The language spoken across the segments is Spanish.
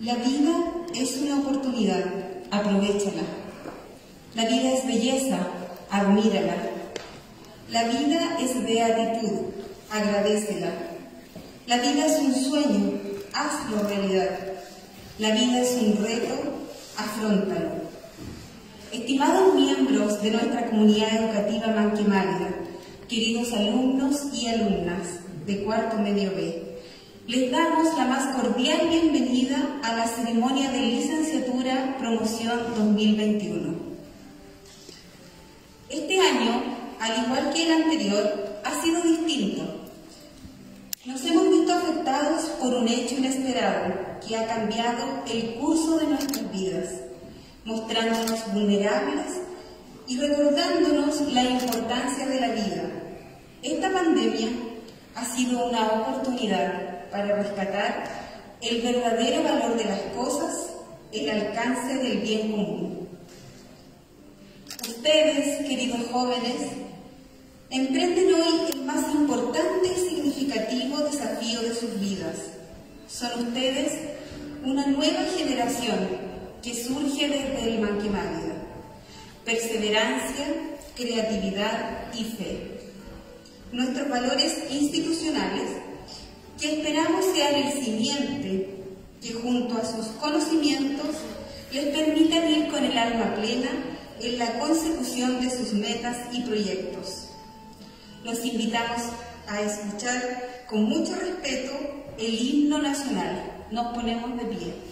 La vida es una oportunidad, aprovechala. La vida es belleza, admírala. La vida es beatitud, agradecela. La vida es un sueño, hazlo realidad. La vida es un reto, afrontalo. Estimados miembros de nuestra comunidad educativa Manquemálida, queridos alumnos y alumnas de cuarto medio B, les damos la más cordial bienvenida a la ceremonia de licenciatura promoción 2021. Este año, al igual que el anterior, ha sido distinto. Nos hemos visto afectados por un hecho inesperado que ha cambiado el curso de nuestras vidas, mostrándonos vulnerables y recordándonos la importancia de la vida. Esta pandemia ha sido una oportunidad para rescatar el verdadero valor de las cosas, el alcance del bien común. Ustedes, queridos jóvenes, emprenden hoy el más importante y significativo desafío de sus vidas. Son ustedes una nueva generación que surge desde el Manquemálida. Perseverancia, creatividad y fe. Nuestros valores institucionales que esperamos sean el simiente que junto a sus conocimientos les permitan ir con el alma plena en la consecución de sus metas y proyectos. Los invitamos a escuchar con mucho respeto el himno nacional. Nos ponemos de pie.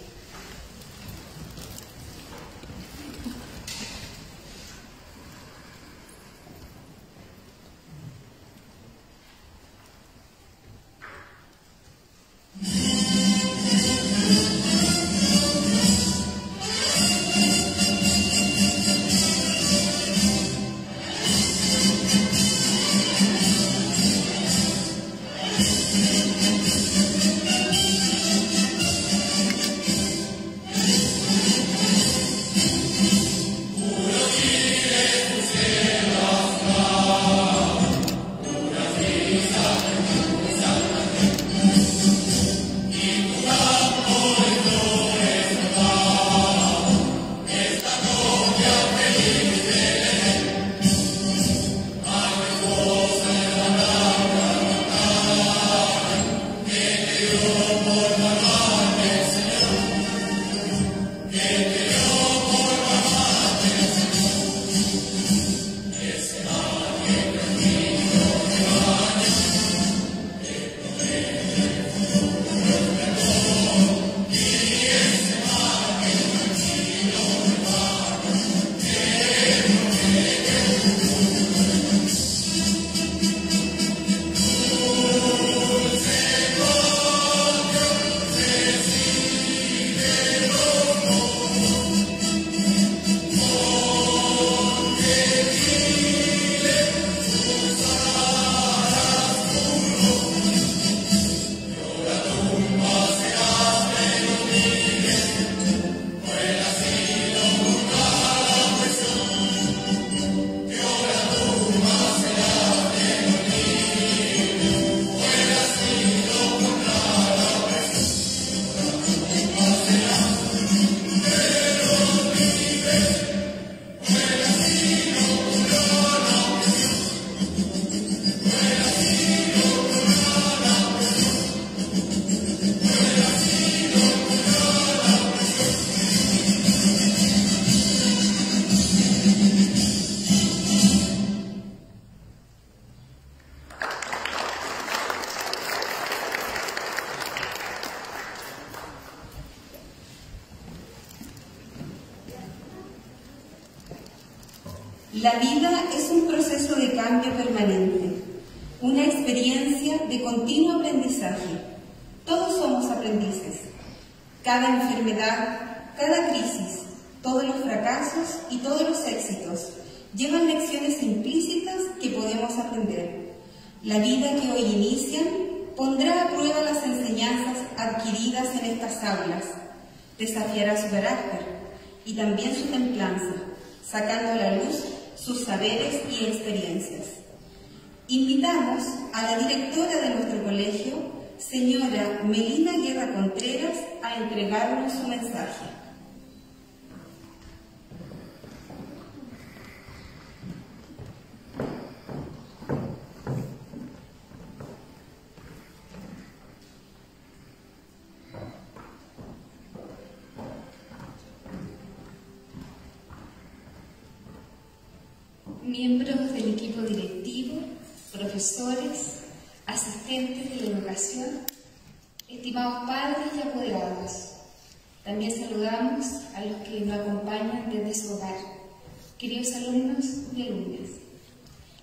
Profesores, asistentes de la educación, estimados padres y apoderados. También saludamos a los que nos acompañan desde su hogar, queridos alumnos y alumnas.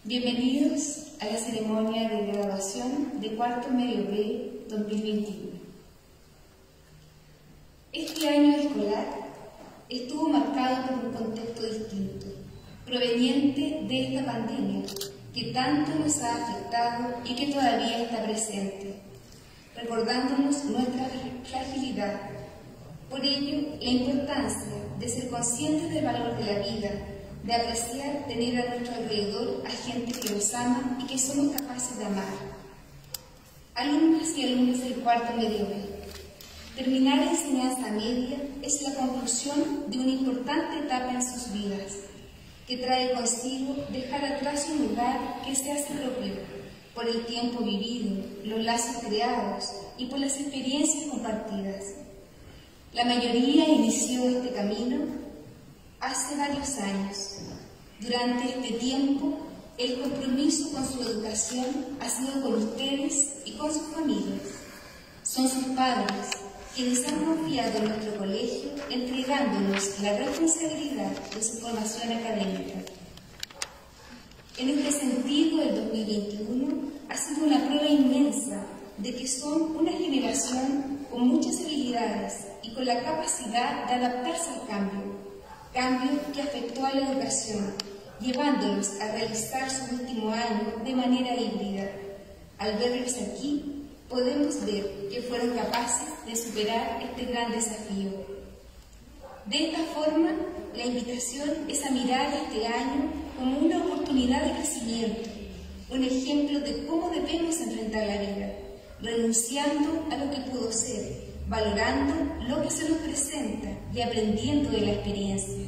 Bienvenidos a la ceremonia de graduación de cuarto medio B 2021. Este año escolar estuvo marcado por un contexto distinto proveniente de esta pandemia que tanto nos ha afectado y que todavía está presente, recordándonos nuestra fragilidad. Por ello, la importancia de ser conscientes del valor de la vida, de apreciar tener a nuestro alrededor a gente que nos ama y que somos capaces de amar. Alumnas y alumnos del cuarto medio terminar la enseñanza media es la conclusión de una importante etapa en sus vidas que trae consigo dejar atrás un lugar que se hace propio por el tiempo vivido, los lazos creados y por las experiencias compartidas. La mayoría inició este camino hace varios años. Durante este tiempo, el compromiso con su educación ha sido con ustedes y con sus familias. Son sus padres, quienes han confiado en nuestro colegio entregándonos la responsabilidad de su formación académica. En este sentido, el 2021 ha sido una prueba inmensa de que son una generación con muchas habilidades y con la capacidad de adaptarse al cambio, cambio que afectó a la educación, llevándolos a realizar su último año de manera híbrida. Al verlos aquí, podemos ver que fueron capaces de superar este gran desafío. De esta forma, la invitación es a mirar este año como una oportunidad de crecimiento, un ejemplo de cómo debemos enfrentar la vida, renunciando a lo que pudo ser, valorando lo que se nos presenta y aprendiendo de la experiencia.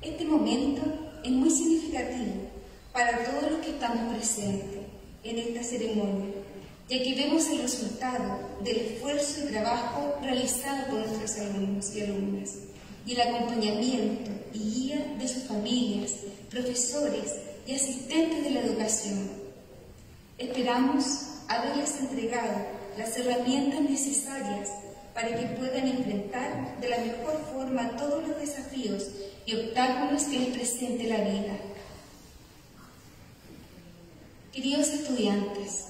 Este momento es muy significativo para todos los que estamos presentes en esta ceremonia, ya que vemos el resultado del esfuerzo y trabajo realizado por nuestros alumnos y alumnas, y el acompañamiento y guía de sus familias, profesores y asistentes de la educación. Esperamos haberles entregado las herramientas necesarias para que puedan enfrentar de la mejor forma todos los desafíos y obstáculos que les presente la vida. Queridos estudiantes,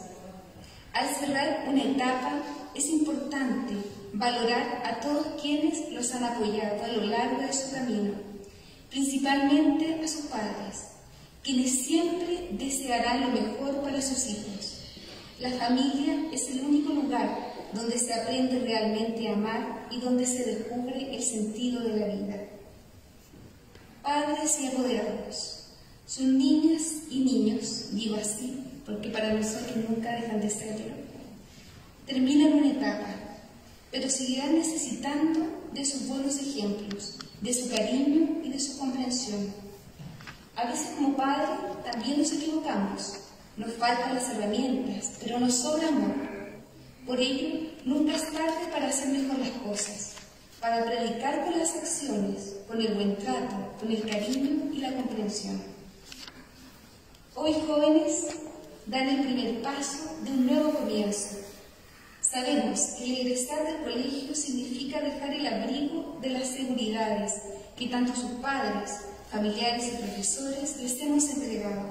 al cerrar una etapa es importante valorar a todos quienes los han apoyado a lo largo de su camino, principalmente a sus padres, quienes siempre desearán lo mejor para sus hijos. La familia es el único lugar donde se aprende realmente a amar y donde se descubre el sentido de la vida. Padres y apoderados, son niñas y niños, digo así, porque para nosotros nunca dejan de serlo, terminan una etapa, pero seguirán necesitando de sus buenos ejemplos, de su cariño y de su comprensión. A veces como padre también nos equivocamos, nos faltan las herramientas, pero nos sobra amor. Por ello, nunca es tarde para hacer mejor las cosas, para predicar con las acciones, con el buen trato, con el cariño y la comprensión. Hoy, jóvenes, dan el primer paso de un nuevo comienzo. Sabemos que el egresar del colegio significa dejar el abrigo de las seguridades que tanto sus padres, familiares y profesores les hemos entregado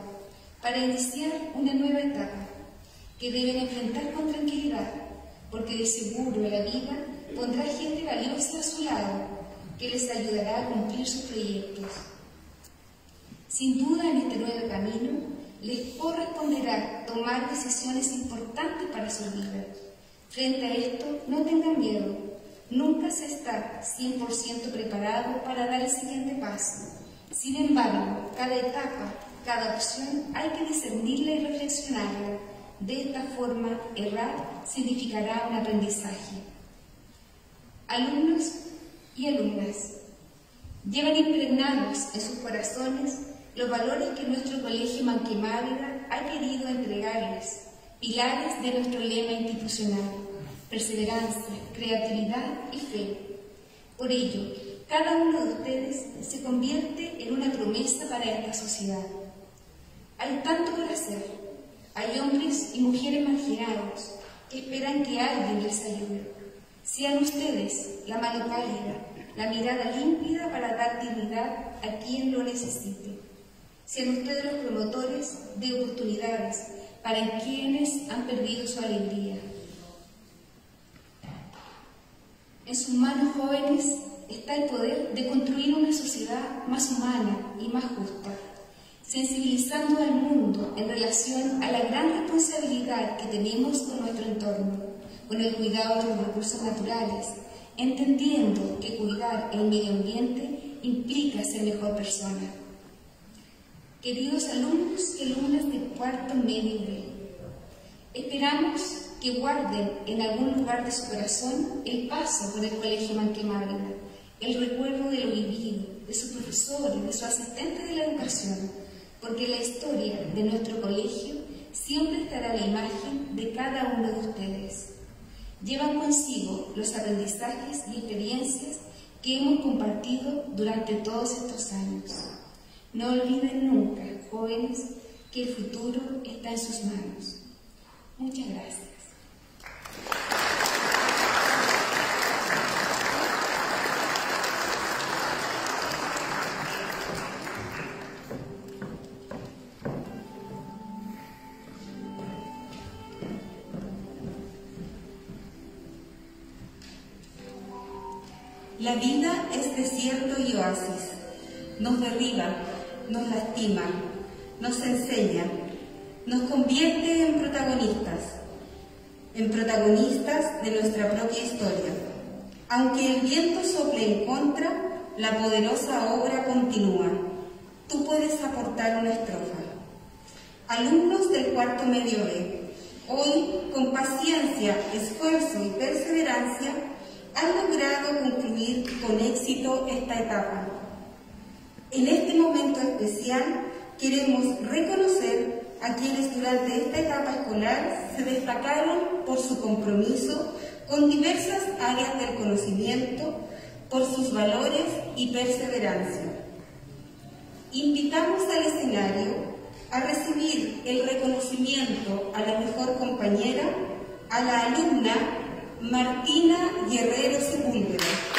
para iniciar una nueva etapa que deben enfrentar con tranquilidad, porque de seguro la vida pondrá gente valiosa a su lado que les ayudará a cumplir sus proyectos. Sin duda en este nuevo camino les corresponderá tomar decisiones importantes para su vida. Frente a esto, no tengan miedo. Nunca se está 100% preparado para dar el siguiente paso. Sin embargo, cada etapa, cada opción hay que discernirla y reflexionarla. De esta forma, errar significará un aprendizaje. Alumnos y alumnas, llevan impregnados en sus corazones los valores que nuestro Colegio Manquemávida ha querido entregarles, pilares de nuestro lema institucional, perseverancia, creatividad y fe. Por ello, cada uno de ustedes se convierte en una promesa para esta sociedad. Hay tanto por hacer. Hay hombres y mujeres marginados que esperan que alguien les ayude. Sean ustedes la mano cálida, la mirada límpida para dar dignidad a quien lo necesite. Sean ustedes los promotores de oportunidades para quienes han perdido su alegría. En sus manos jóvenes está el poder de construir una sociedad más humana y más justa, sensibilizando al mundo en relación a la gran responsabilidad que tenemos con nuestro entorno, con el cuidado de los recursos naturales, entendiendo que cuidar el medio ambiente implica ser mejor persona. Queridos alumnos y alumnas del cuarto medio B, esperamos que guarden en algún lugar de su corazón el paso por el Colegio Manquemávida, el recuerdo de lo vivido, de sus profesores, de su asistente de la educación, porque la historia de nuestro colegio siempre estará la imagen de cada uno de ustedes. Llevan consigo los aprendizajes y experiencias que hemos compartido durante todos estos años. No olviden nunca, jóvenes, que el futuro está en sus manos. Muchas gracias. La vida es desierto y oasis. Nos derriba, nos lastima, nos enseña, nos convierte en protagonistas, en protagonistas de nuestra propia historia. Aunque el viento sople en contra, la poderosa obra continúa. Tú puedes aportar una estrofa. Alumnos del cuarto medio hoy, con paciencia, esfuerzo y perseverancia, han logrado concluir con éxito esta etapa en este momento especial queremos reconocer a quienes durante esta etapa escolar se destacaron por su compromiso con diversas áreas del conocimiento, por sus valores y perseverancia. Invitamos al escenario a recibir el reconocimiento a la mejor compañera, a la alumna Martina Guerrero Sepúlveda.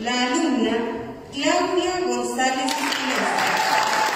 La alumna Claudia González Espinosa.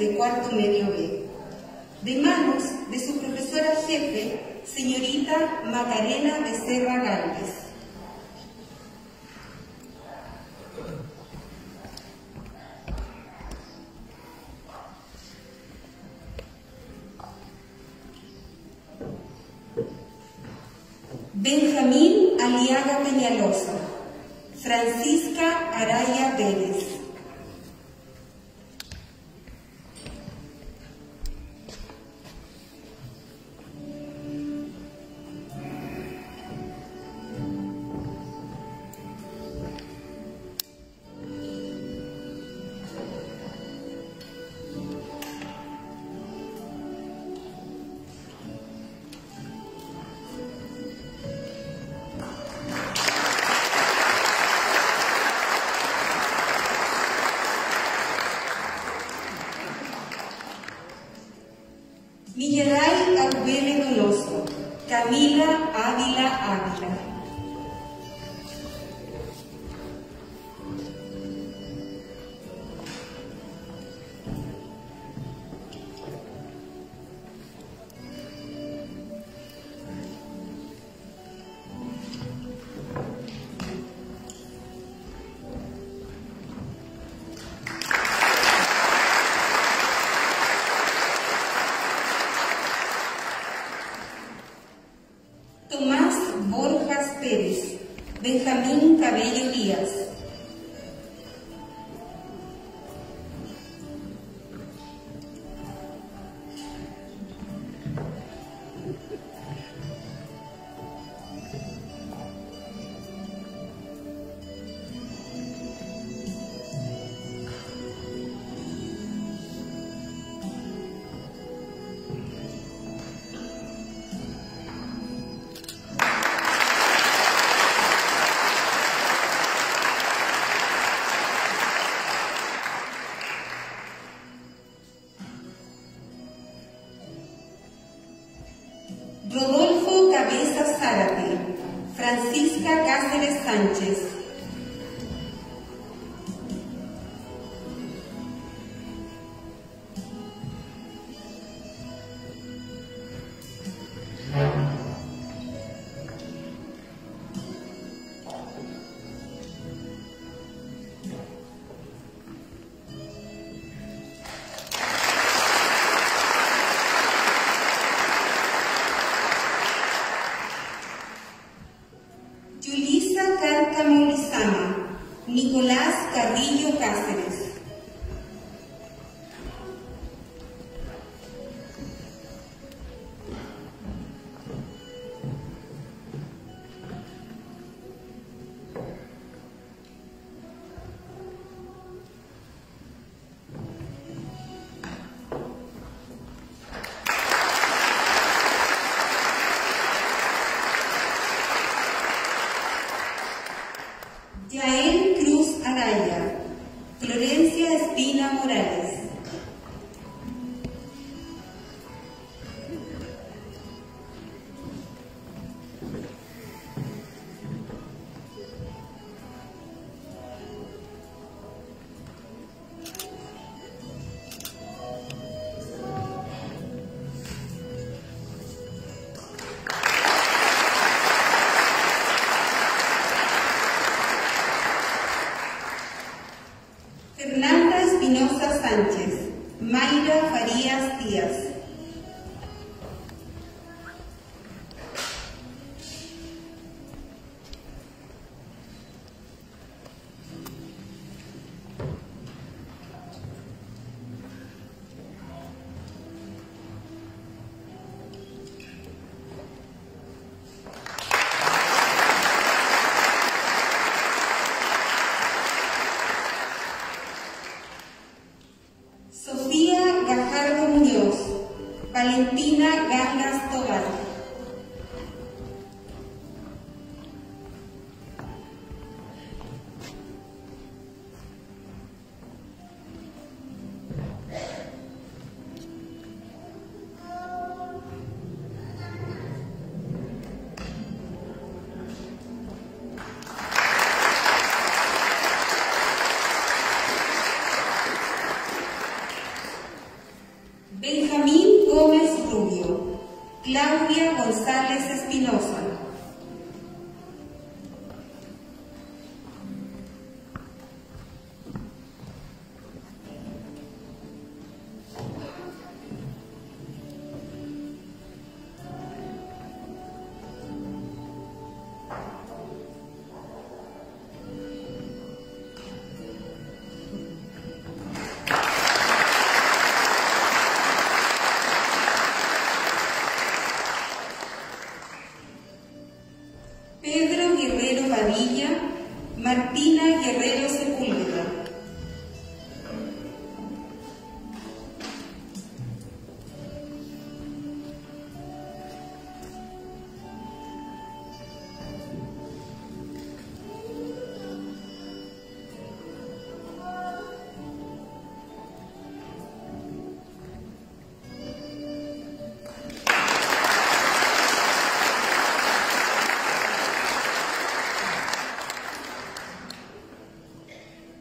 de cuarto medio B, de manos de su profesora jefe, señorita Macarena Becerra Galvez.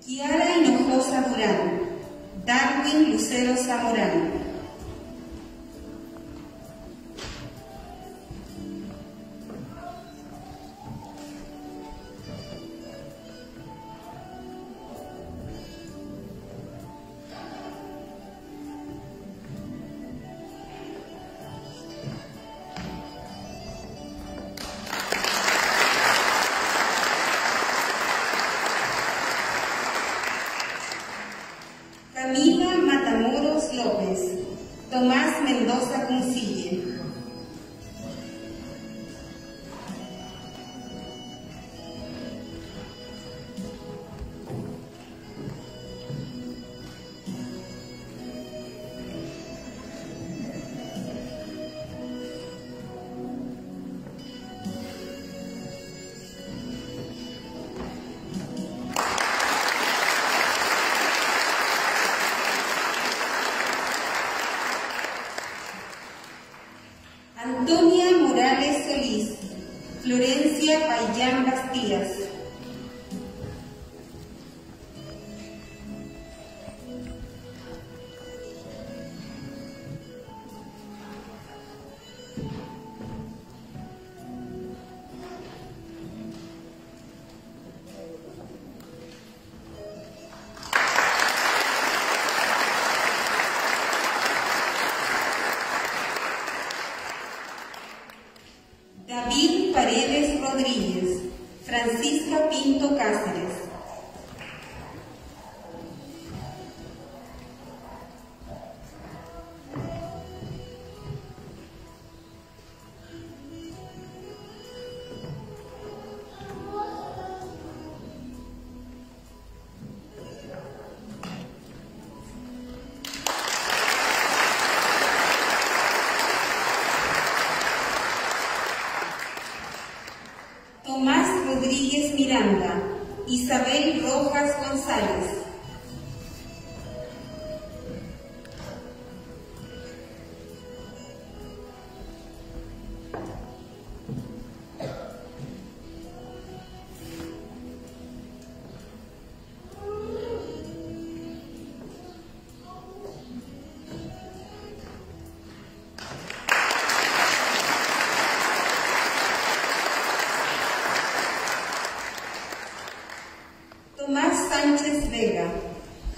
Kiara Hinojosa Durán, Darwin Lucero Zamorano. by Jan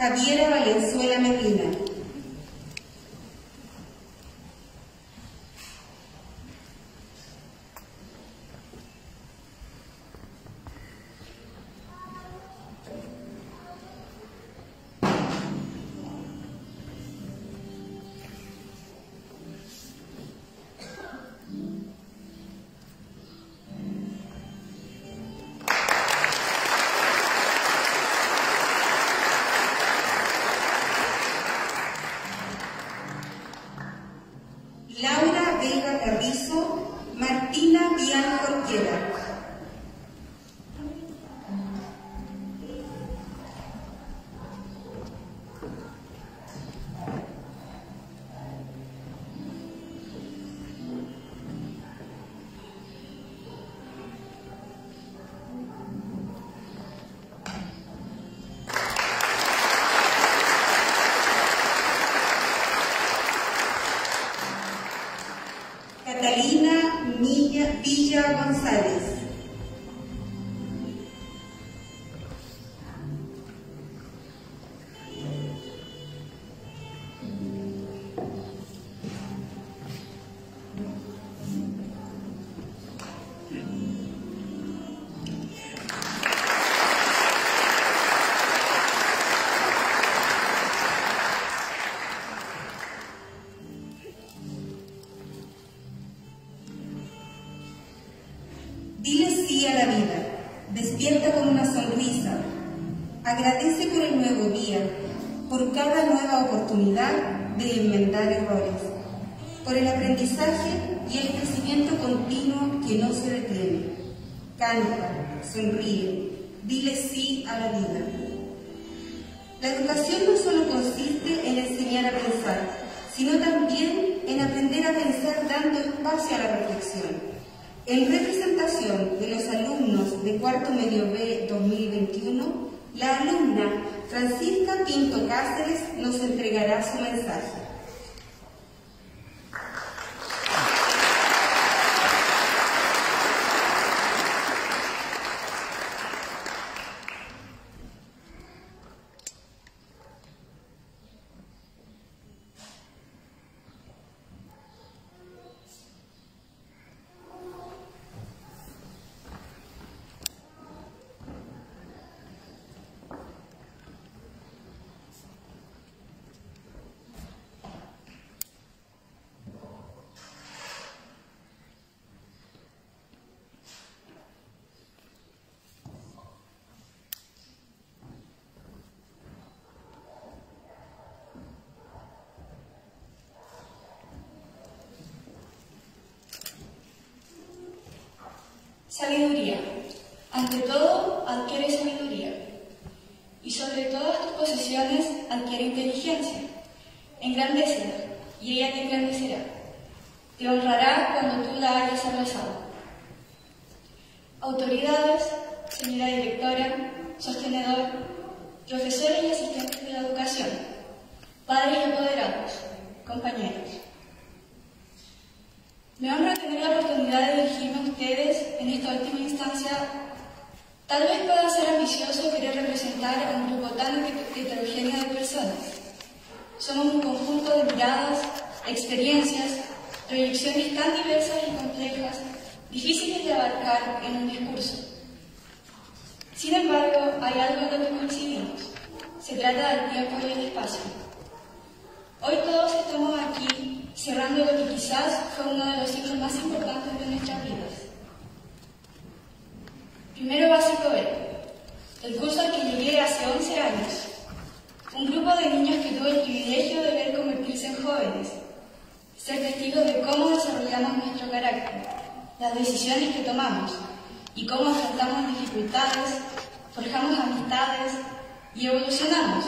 Javiera alumnos de cuarto medio B 2021, la alumna Francisca Pinto Cáceres nos entregará su mensaje. Sabiduría. Ante todo, adquiere sabiduría. Y sobre todas tus posesiones, adquiere inteligencia. Engrandécela, y ella te engrandecerá. Te honrará cuando tú la hayas abrazado. Autoridades, señora directora, sostenedor, profesores y asistentes de la educación, padres y apoderados, compañeros. Me honra tener la oportunidad de dirigirme a ustedes en esta última instancia. Tal vez pueda ser ambicioso querer representar a un grupo tan heterogéneo de personas. Somos un conjunto de miradas, experiencias, proyecciones tan diversas y complejas, difíciles de abarcar en un discurso. Sin embargo, hay algo en lo que coincidimos. Se trata del tiempo y el espacio. Hoy todos estamos aquí cerrando lo que quizás fue uno de los ciclos más importantes de nuestras vidas. Primero básico B, el curso al que llegué hace 11 años. Un grupo de niños que tuvo el privilegio de ver convertirse en jóvenes, ser testigos de cómo desarrollamos nuestro carácter, las decisiones que tomamos y cómo afrontamos dificultades, forjamos amistades y evolucionamos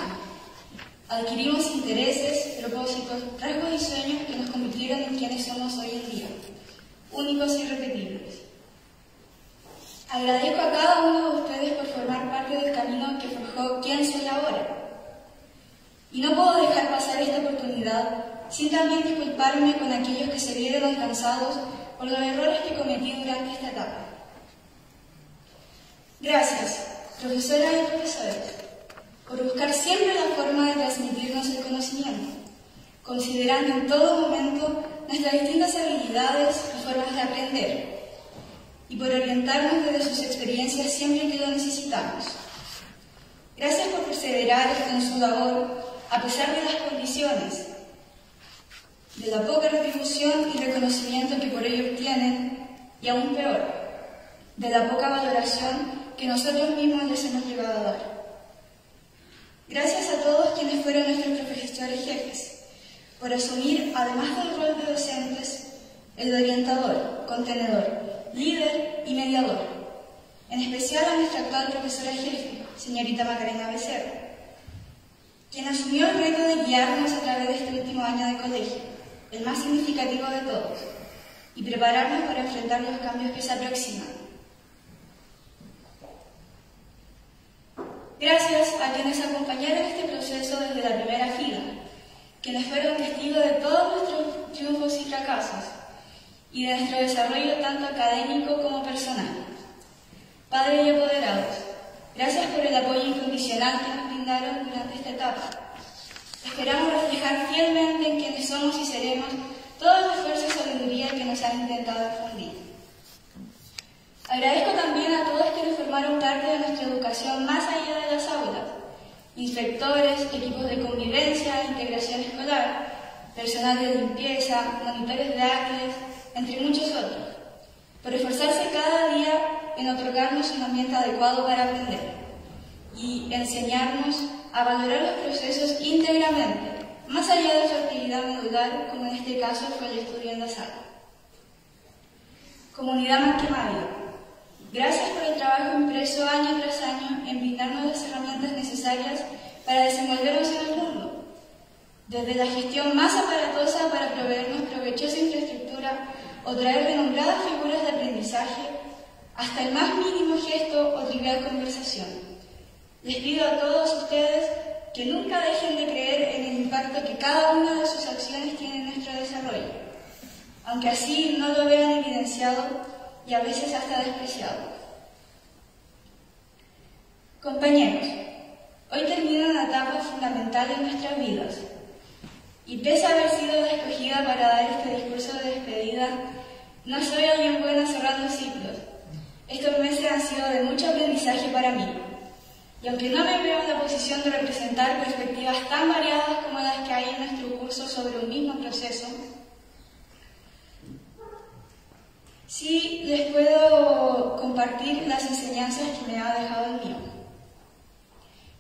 Adquirimos intereses, propósitos, rasgos y sueños que nos convirtieron en quienes somos hoy en día, únicos y irrepetibles. Agradezco a cada uno de ustedes por formar parte del camino que forjó quién soy ahora. Y no puedo dejar pasar esta oportunidad sin también disculparme con aquellos que se vieron alcanzados por los errores que cometí durante esta etapa. Gracias, profesoras y profesores por buscar siempre la forma de transmitirnos el conocimiento, considerando en todo momento nuestras distintas habilidades y formas de aprender, y por orientarnos desde sus experiencias siempre que lo necesitamos. Gracias por perseverar en su labor a pesar de las condiciones, de la poca retribución y reconocimiento que por ello obtienen, y aún peor, de la poca valoración que nosotros mismos les hemos llegado a dar. Gracias a todos quienes fueron nuestros profesores jefes, por asumir, además del rol de docentes, el de orientador, contenedor, líder y mediador, en especial a nuestra actual profesora jefe, señorita Macarena Becerra, quien asumió el reto de guiarnos a través de este último año de colegio, el más significativo de todos, y prepararnos para enfrentar los cambios que se aproximan. Gracias a quienes acompañaron este proceso desde la primera fila, quienes fueron testigos de todos nuestros triunfos y fracasos, y de nuestro desarrollo tanto académico como personal. Padres y apoderados, gracias por el apoyo incondicional que nos brindaron durante esta etapa. Esperamos reflejar fielmente en quienes somos y seremos todo el esfuerzo y sabiduría que nos han intentado difundir. Agradezco también a todos quienes formaron parte de nuestra educación más allá de las aulas, inspectores, equipos de convivencia, integración escolar, personal de limpieza, monitores de árboles, entre muchos otros, por esforzarse cada día en otorgarnos un ambiente adecuado para aprender y enseñarnos a valorar los procesos íntegramente, más allá de su actividad modular, como en este caso fue el estudio en la sala. Comunidad Manquemario, gracias por el trabajo impreso año tras año en brindarnos las herramientas necesarias para desenvolvernos en el mundo, desde la gestión más aparatosa para proveernos provechosa infraestructura o traer renombradas figuras de aprendizaje, hasta el más mínimo gesto o trivial conversación. Les pido a todos ustedes que nunca dejen de creer en el impacto que cada una de sus acciones tiene en nuestro desarrollo, aunque así no lo vean evidenciado y a veces hasta despreciado. Compañeros, hoy termina una etapa fundamental en nuestras vidas y pese a haber sido la escogida para dar este discurso de despedida, no soy alguien buena cerrando ciclos. Estos meses han sido de mucho aprendizaje para mí. Y aunque no me veo en la posición de representar perspectivas tan variadas como las que hay en nuestro curso sobre un mismo proceso, sí les puedo compartir las enseñanzas que me ha dejado el mío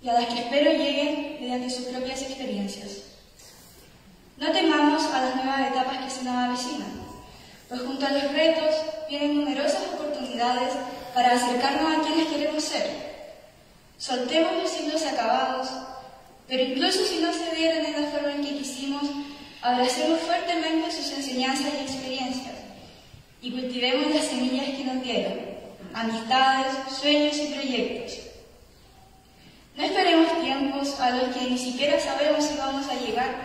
y a las que espero lleguen mediante sus propias experiencias. No temamos a las nuevas etapas que se nos avecinan, pues junto a los retos vienen numerosas oportunidades para acercarnos a quienes queremos ser. Soltemos los siglos acabados, pero incluso si no se dieran en la forma en que quisimos, abracemos fuertemente sus enseñanzas y experiencias y cultivemos las semillas que nos dieron, amistades, sueños y proyectos. No esperemos tiempos a los que ni siquiera sabemos si vamos a llegar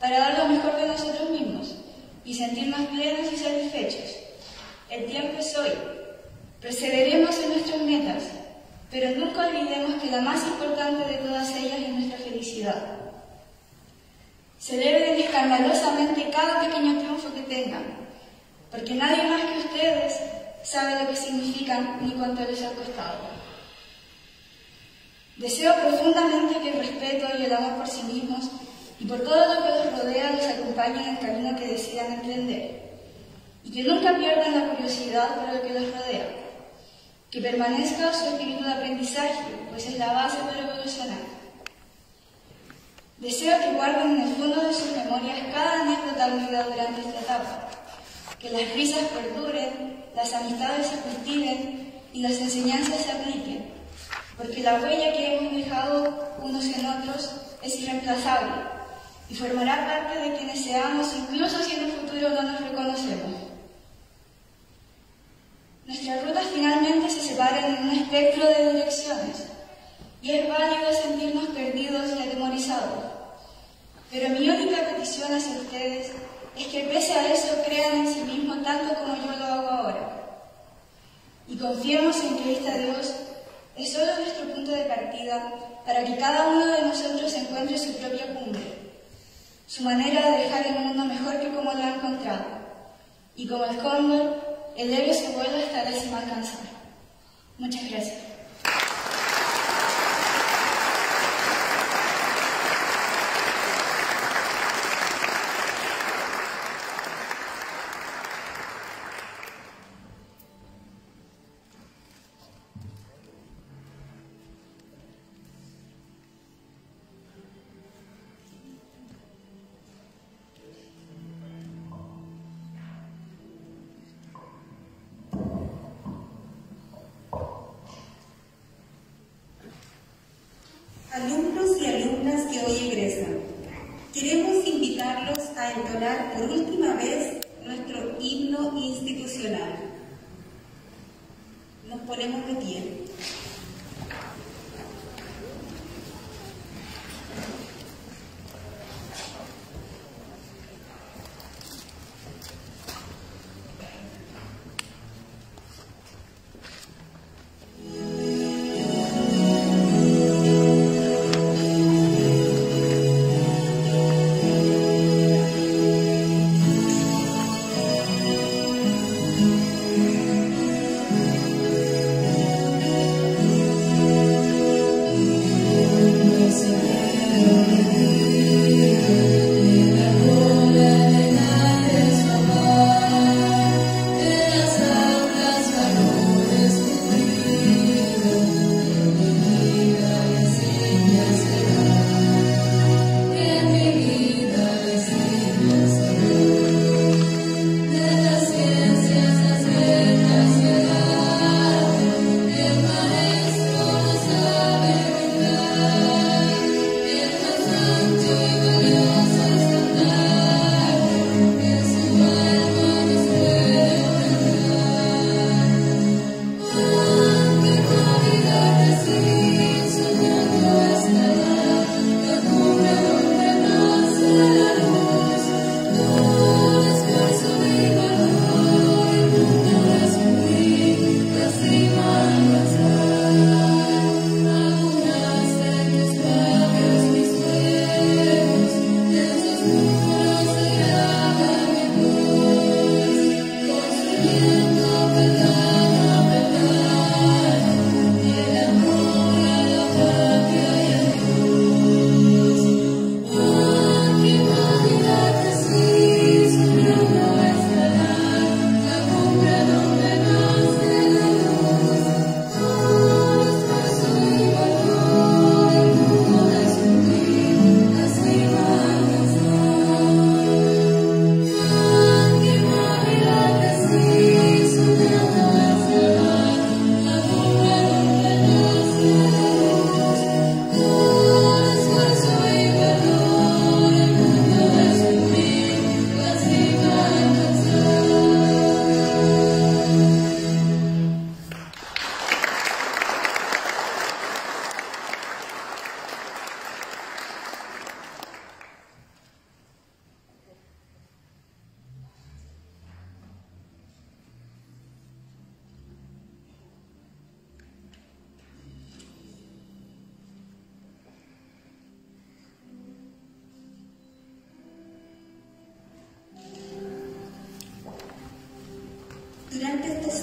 para dar lo mejor de nosotros mismos y sentirnos plenos y satisfechos. El tiempo es hoy. Perseveremos en nuestras metas, pero nunca olvidemos que la más importante de todas ellas es nuestra felicidad. Celebren escandalosamente cada pequeño triunfo que tengan, porque nadie más que ustedes sabe lo que significan ni cuánto les ha costado. Deseo profundamente que el respeto y el amor por sí mismos y por todo lo que los rodea los acompañen en el camino que decidan emprender, y que nunca pierdan la curiosidad por lo que los rodea, que permanezca su espíritu de aprendizaje, pues es la base para evolucionar. Deseo que guarden en el fondo de sus memorias cada anécdota vivida durante esta etapa, que las risas perduren, las amistades se cultiven y las enseñanzas se apliquen, porque la huella que hemos dejado unos en otros es irreemplazable y formará parte de quienes seamos incluso si en el futuro no nos reconocemos. Nuestras rutas finalmente se separan en un espectro de direcciones y es válido sentirnos perdidos y atemorizados. Pero mi única petición hacia ustedes es que pese a eso crean en sí mismos tanto como yo lo hago ahora. Y confiemos en que este Dios es solo nuestro punto de partida para que cada uno de nosotros encuentre su propia cumbre su manera de dejar el mundo mejor que como lo ha encontrado. Y como el cóndor, el héroe se vuelve hasta la cima alcanzar. Muchas gracias.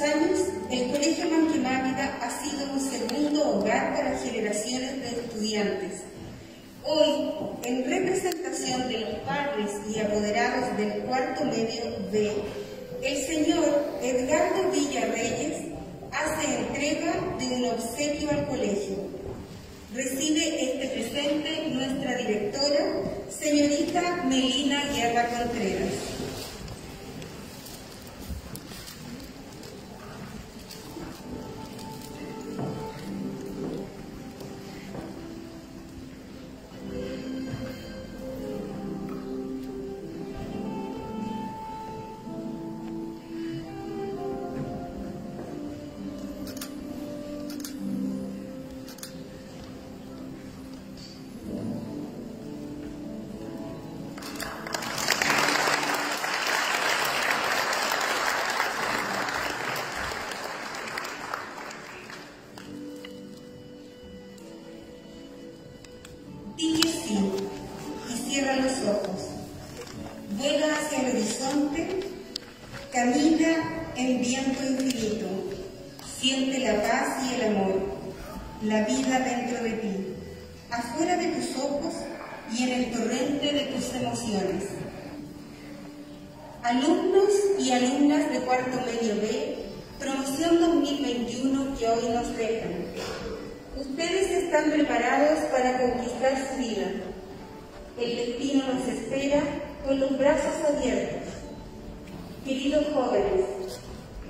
Años, el Colegio Manquemávida ha sido un segundo hogar para generaciones de estudiantes. Hoy, en representación de los padres y apoderados del cuarto medio B, el señor Edgardo Villarreyes hace entrega de un obsequio al colegio. Recibe este presente nuestra directora, señorita Melina Guerra Contreras.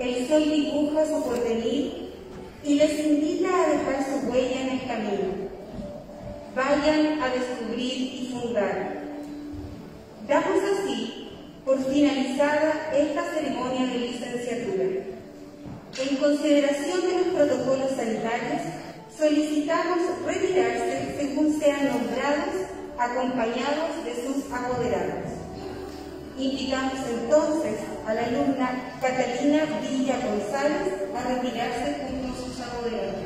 El sol dibuja su porvenir y les invita a dejar su huella en el camino. Vayan a descubrir y fundar. Damos así por finalizada esta ceremonia de licenciatura. En consideración de los protocolos sanitarios, solicitamos retirarse según sean nombrados, acompañados de sus apoderados. Invitamos entonces a la alumna Catalina Villa González a retirarse junto a sus apoderados.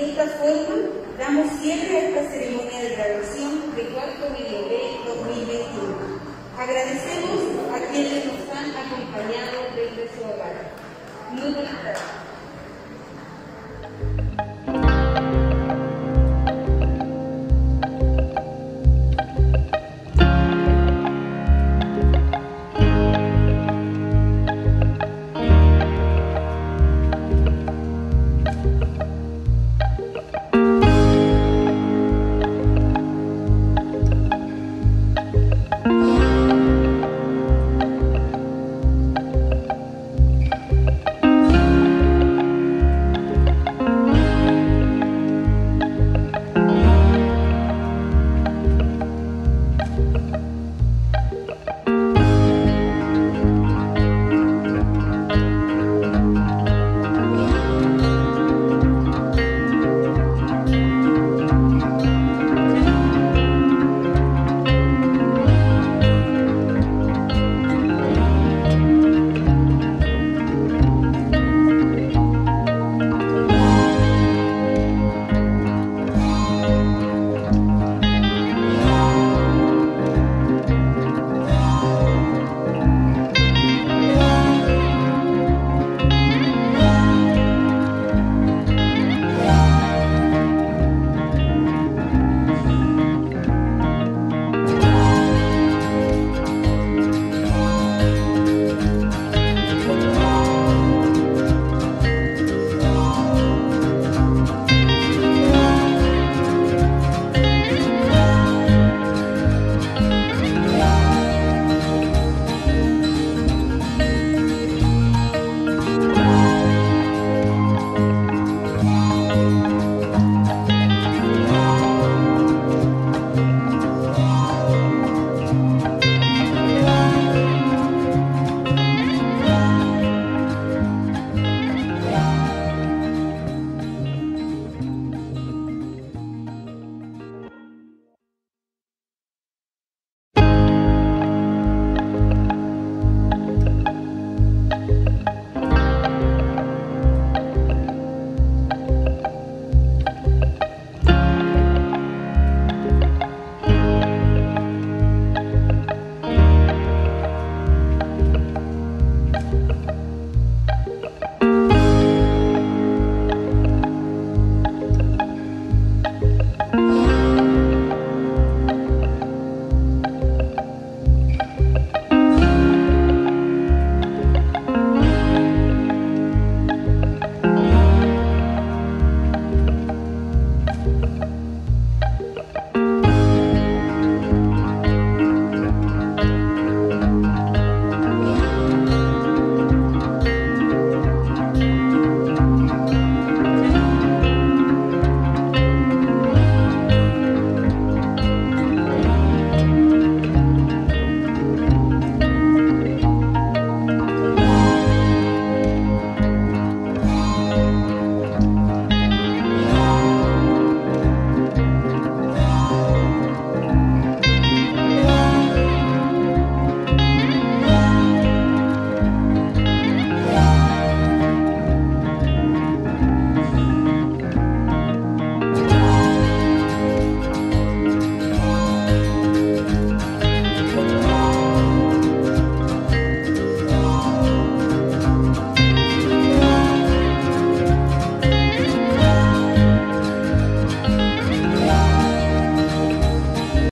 De esta forma, damos cierre a esta ceremonia de graduación de cuarto medio B 2021. Agradecemos a quienes nos han acompañado desde su hogar. Muy buenas tardes.